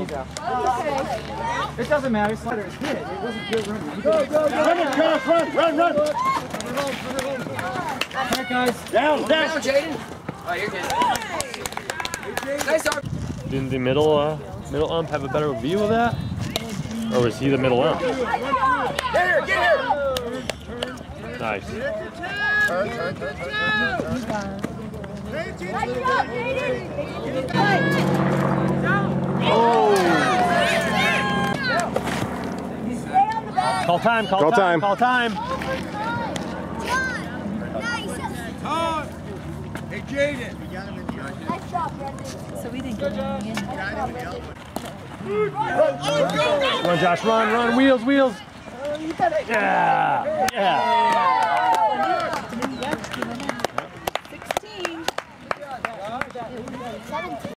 And then he's. It doesn't matter. It's slider. It's hit. It wasn't good running. Go, go, Run it, Josh, run, run, run. Alright, guys. Down, down. Jaden. Oh, you're good. Nice arm. Didn't the middle uh, middle ump have a better view of that? Or was he the middle ump? Get here, get here. Nice. Call time, call, call time, time, call time. Hey Jaden. So we didn't get in. Run, run, Josh, run, run, wheels, wheels. Yeah, yeah. 16.